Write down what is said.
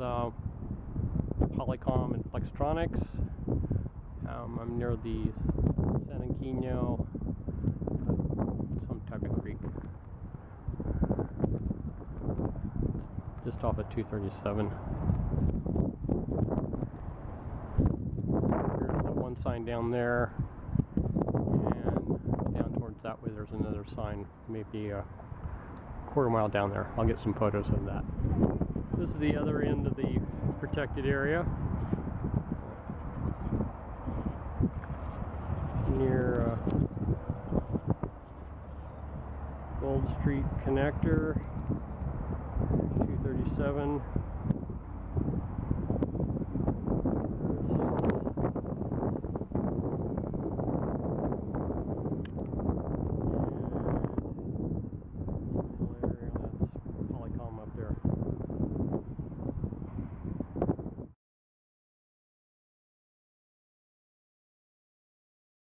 uh, Polycom and Flextronics. Um, I'm near the San Aquino, some type of creek. Just off at 237. Here's the one sign down there. And down towards that way there's another sign, maybe a quarter mile down there. I'll get some photos of that. This is the other end of the protected area. Near uh, Gold Street Connector, 237.